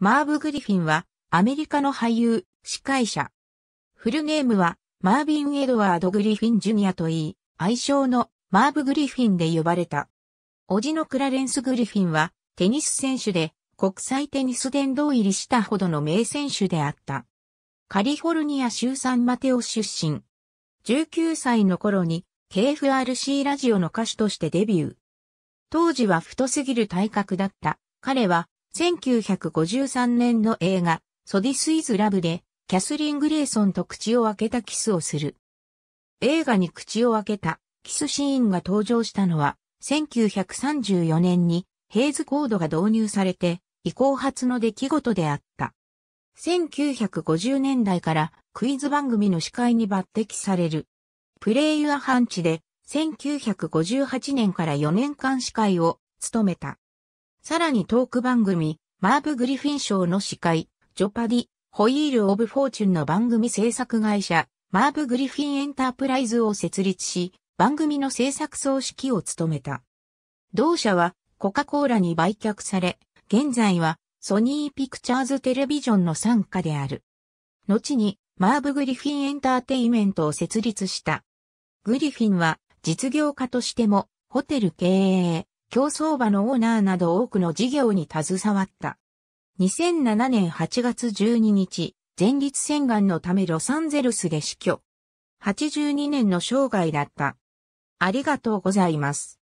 マーブ・グリフィンはアメリカの俳優、司会者。フルネームはマービン・エドワード・グリフィン・ジュニアといい、愛称のマーブ・グリフィンで呼ばれた。叔父のクラレンス・グリフィンはテニス選手で国際テニス殿堂入りしたほどの名選手であった。カリフォルニア州サンマテオ出身。19歳の頃に KFRC ラジオの歌手としてデビュー。当時は太すぎる体格だった。彼は1953年の映画ソディスイズラブでキャスリン・グレイソンと口を開けたキスをする。映画に口を開けたキスシーンが登場したのは1934年にヘイズコードが導入されて移行初の出来事であった。1950年代からクイズ番組の司会に抜擢される。プレイユアハンチで1958年から4年間司会を務めた。さらにトーク番組、マーブ・グリフィン・ショーの司会、ジョパディ、ホイール・オブ・フォーチュンの番組制作会社、マーブ・グリフィン・エンタープライズを設立し、番組の制作総指揮を務めた。同社はコカ・コーラに売却され、現在はソニーピクチャーズテレビジョンの傘下である。後にマーブ・グリフィンエンターテイメントを設立した。グリフィンは実業家としてもホテル経営、競走馬のオーナーなど多くの事業に携わった。2007年8月12日、前立腺がんのためロサンゼルスで死去。82年の生涯だった。ありがとうございます。